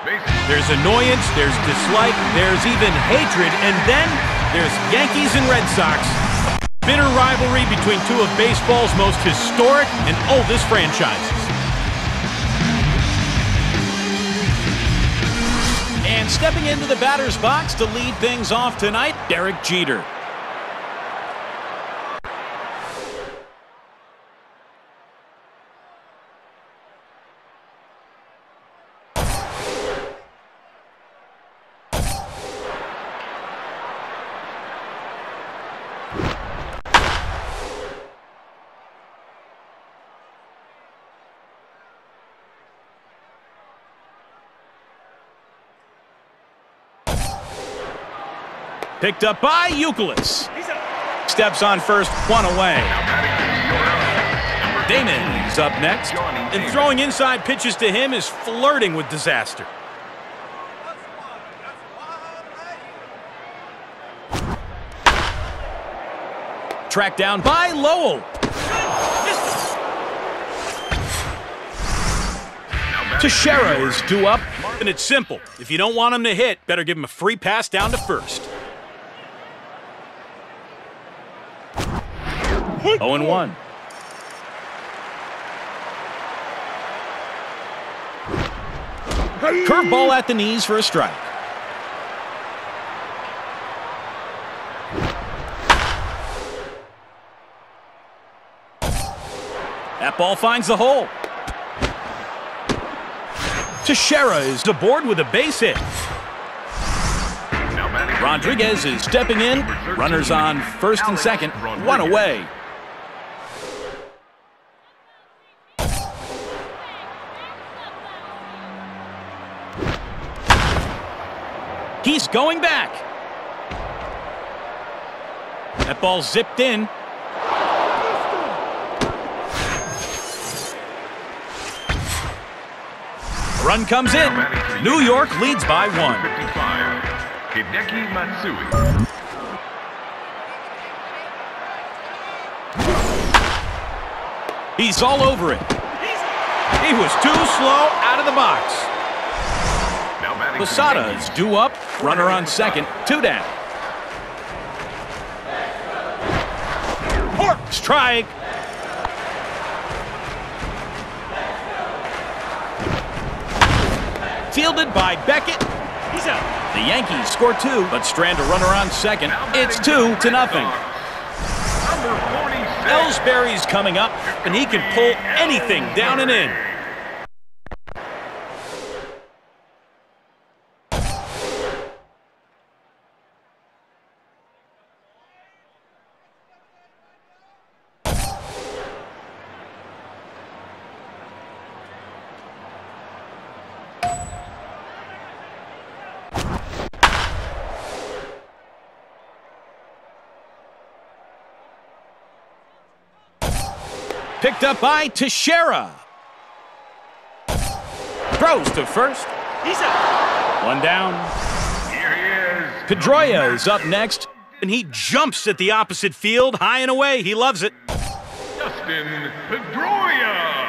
There's annoyance, there's dislike, there's even hatred, and then there's Yankees and Red Sox. Bitter rivalry between two of baseball's most historic and oldest franchises. And stepping into the batter's box to lead things off tonight, Derek Jeter. Picked up by Youkilis. Steps on first, one away. Damon is up next. And throwing inside pitches to him is flirting with disaster. Tracked down by Lowell. Teixeira is due up, and it's simple. If you don't want him to hit, better give him a free pass down to first. 0 and 1. Curveball at the knees for a strike. That ball finds the hole. Teixeira is aboard with a base hit. Rodriguez is stepping in. Runners on first and second. One away. He's going back. That ball zipped in. Run comes in. New York leads by one. Hideki Matsui. He's all over it. He was too slow out of the box. Posada is due up. Runner on second. Two down. Strike. Fielded by Beckett. He's out. The Yankees score two, but strand a runner on second. It's two to nothing. Ellsbury's coming up, and he can pull anything down and in. Picked up by Teixeira. Throws to first. He's out. One down. Here he is. Pedroia is up next, and he jumps at the opposite field, high and away. He loves it. Dustin Pedroia.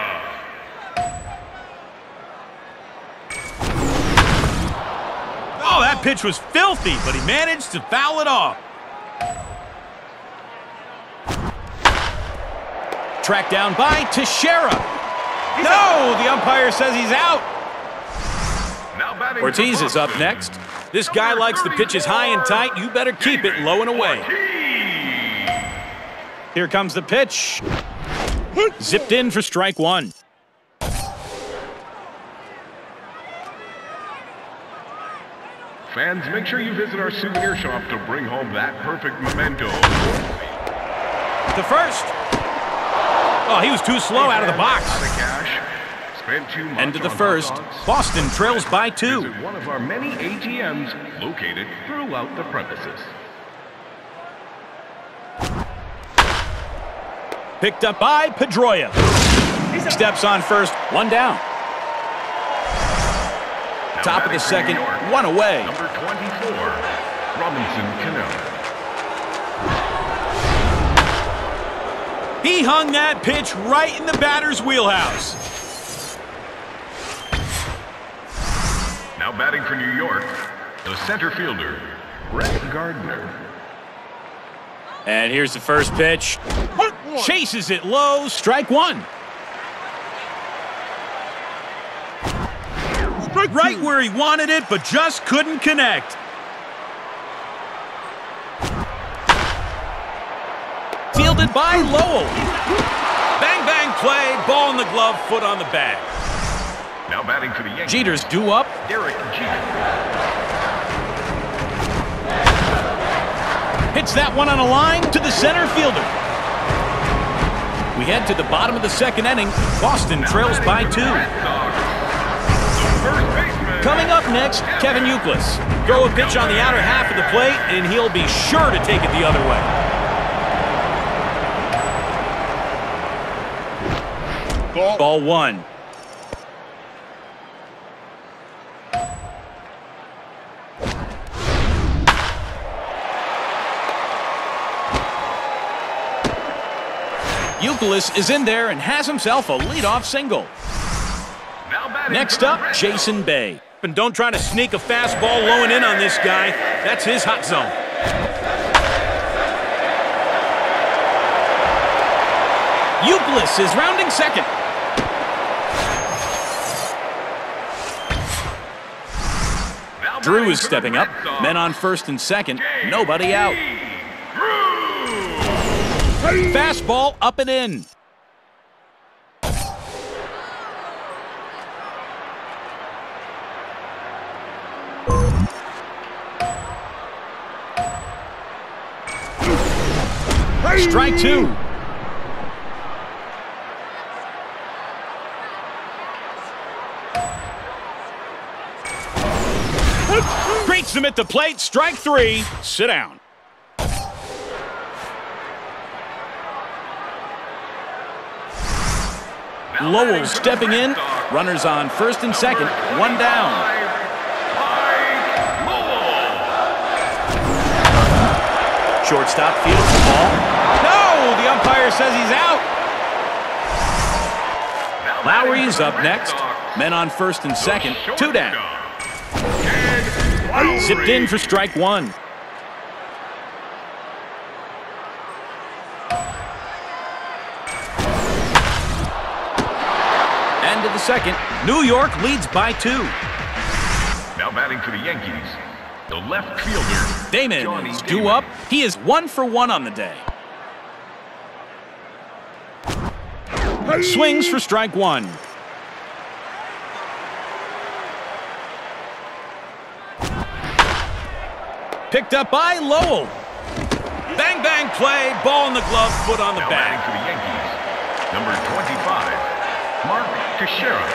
Oh, that pitch was filthy, but he managed to foul it off. Tracked down by Teixeira. No, the umpire says he's out. Ortiz is up next. This guy likes the pitches high and tight. You better keep it low and away. Here comes the pitch. Zipped in for strike one. Fans, make sure you visit our souvenir shop to bring home that perfect memento. The first. Oh, he was too slow out of the box. Out of cash. Spent too much End of the first. Boston trails by two. Visit one of our many ATMs located throughout the premises. Picked up by Pedroia. Steps on first. One down. Now Top of the second. York, One away. Number 24, Robinson Cano. He hung that pitch right in the batter's wheelhouse. Now batting for New York, the center fielder, Brett Gardner. And here's the first pitch. Chases it low. Strike one. Right where he wanted it, but just couldn't connect. Fielded by Lowell. Bang, bang play. Ball in the glove, foot on the bag. Now batting for the Yankees, Jeter's due up. Derek Jeter. Hits that one on a line to the center fielder. We head to the bottom of the second inning. Boston Now trails by batting for the two. Red Sox, the first baseman, Coming up next, Kevin Youkilis. Throw a pitch on the outer half of the plate, and he'll be sure to take it the other way. Ball one. Youkilis is in there and has himself a leadoff single. Now Next up, Jason Bay. And don't try to sneak a fastball low and in on this guy. That's his hot zone. Youkilis is rounding second. Drew is stepping up. Men on first and second. Nobody out. Fastball up and in. Strike two. Him at the plate. Strike three. Sit down. Lowell stepping in. Runners on first and second. One down. 25, Mike Lowell. Shortstop fields the ball. No! The umpire says he's out. Lowrie's up next. Men on first and second. Two down. Shortstop, Jed Lowrie. Zipped in for strike one. End of the second. New York leads by two. Now batting for the Yankees, the left fielder, Damon Johnny is due Damon. up. He is one for one on the day. Swings for strike one. Picked up by Lowell. Bang, bang play. Ball in the glove, foot on the Now bag. for the Yankees, number 25, Mark Teixeira.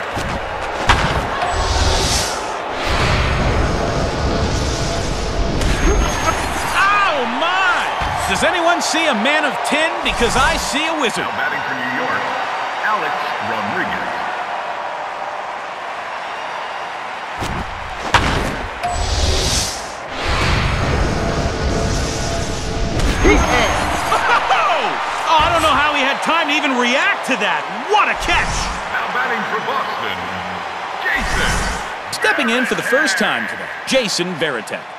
Oh, my! Does anyone see a man of 10? Because I see a wizard. Now batting for New York, Alex Rodriguez. Oh, I don't know how he had time to even react to that. What a catch! Now batting for Boston, Jason. Stepping in for the first time today, Jason Varitek.